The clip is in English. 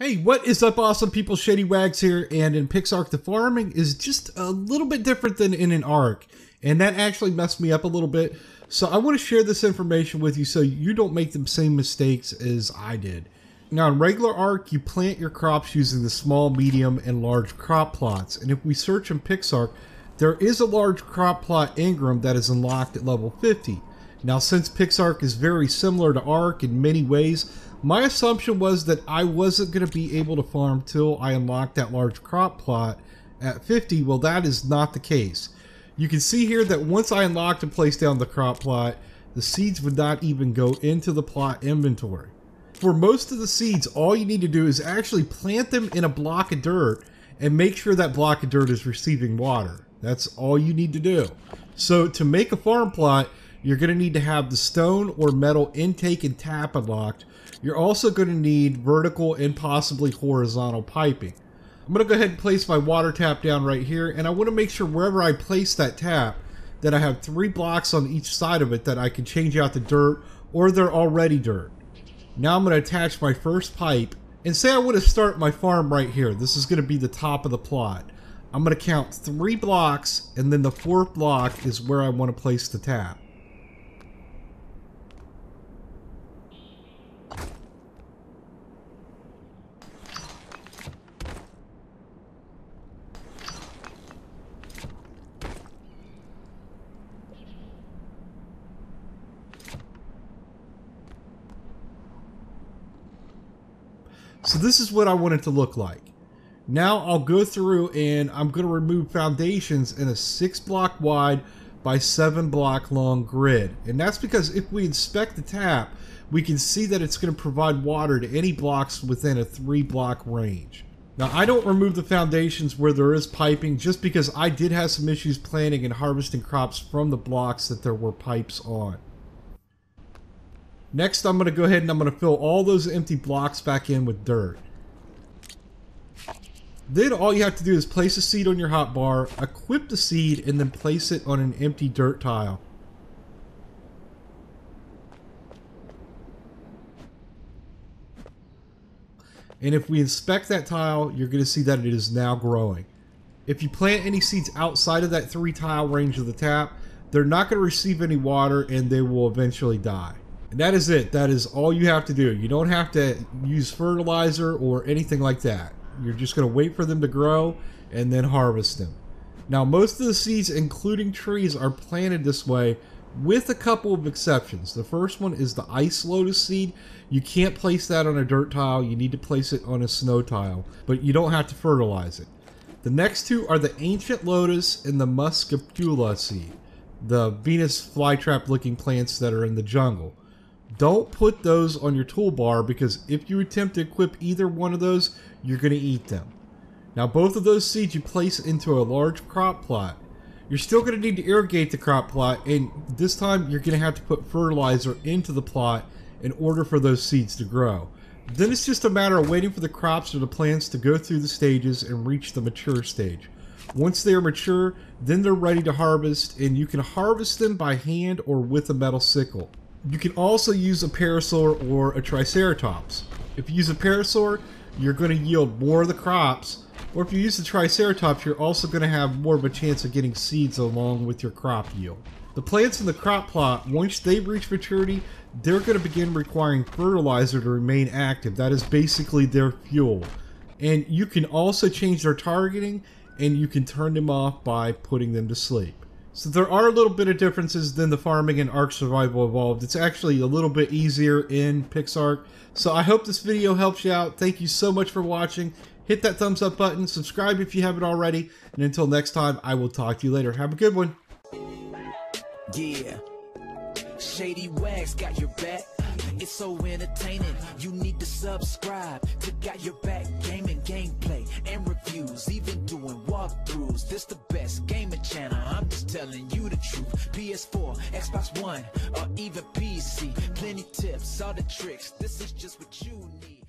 Hey, what is up, awesome people? Shady Wags here, and in PixARK, the farming is just a little bit different than in an ARK, and that actually messed me up a little bit. So I want to share this information with you so you don't make the same mistakes as I did. Now, in regular ARK, you plant your crops using the small, medium, and large crop plots, and if we search in PixARK, there is a large crop plot engram that is unlocked at level 50. Now, since PixARK is very similar to ARK in many ways, my assumption was that I wasn't going to be able to farm till I unlocked that large crop plot at 50. Well, that is not the case. You can see here that once I unlocked and placed down the crop plot, the seeds would not even go into the plot inventory. For most of the seeds, all you need to do is actually plant them in a block of dirt and make sure that block of dirt is receiving water. That's all you need to do. So to make a farm plot, you're going to need to have the stone or metal intake and tap unlocked, you're also going to need vertical and possibly horizontal piping. I'm going to go ahead and place my water tap down right here and I want to make sure wherever I place that tap that I have three blocks on each side of it that I can change out the dirt or they're already dirt. Now I'm going to attach my first pipe and say I want to start my farm right here. This is going to be the top of the plot. I'm going to count three blocks and then the fourth block is where I want to place the tap. So this is what I want it to look like. Now I'll go through and I'm going to remove foundations in a 6 block wide by 7 block long grid. And that's because if we inspect the tap, we can see that it's going to provide water to any blocks within a 3 block range. Now I don't remove the foundations where there is piping just because I did have some issues planting and harvesting crops from the blocks that there were pipes on. Next, I'm going to go ahead and I'm going to fill all those empty blocks back in with dirt. Then all you have to do is place a seed on your hotbar, equip the seed, and then place it on an empty dirt tile. And if we inspect that tile, you're going to see that it is now growing. If you plant any seeds outside of that three tile range of the tap, they're not going to receive any water and they will eventually die. And that is it. That is all you have to do. You don't have to use fertilizer or anything like that. You're just going to wait for them to grow and then harvest them. Now, most of the seeds, including trees, are planted this way with a couple of exceptions. The first one is the ice lotus seed. You can't place that on a dirt tile. You need to place it on a snow tile, but you don't have to fertilize it. The next two are the ancient lotus and the muscipula seed, the Venus flytrap looking plants that are in the jungle. Don't put those on your toolbar because if you attempt to equip either one of those, you're going to eat them. Now both of those seeds you place into a large crop plot. You're still going to need to irrigate the crop plot and this time you're going to have to put fertilizer into the plot in order for those seeds to grow. Then it's just a matter of waiting for the crops or the plants to go through the stages and reach the mature stage. Once they are mature, then they're ready to harvest and you can harvest them by hand or with a metal sickle. You can also use a parasaur or a triceratops. If you use a parasaur, you're going to yield more of the crops, or if you use the triceratops, you're also going to have more of a chance of getting seeds along with your crop yield. The plants in the crop plot, once they reach maturity, they're going to begin requiring fertilizer to remain active. That is basically their fuel. And you can also change their targeting, and you can turn them off by putting them to sleep. So there are a little bit of differences than the farming and Ark Survival Evolved. It's actually a little bit easier in PixARK. So I hope this video helps you out. Thank you so much for watching. Hit that thumbs up button, subscribe if you haven't already, and until next time, I will talk to you later. Have a good one. Yeah. Shady Wags got your back. It's so entertaining. You need to subscribe to Got Your Back gaming gameplay and reviews, even doing walkthroughs. This the best gaming channel. I'm telling you the truth. PS4, Xbox One, or even PC. Plenty tips, all the tricks. This is just what you need.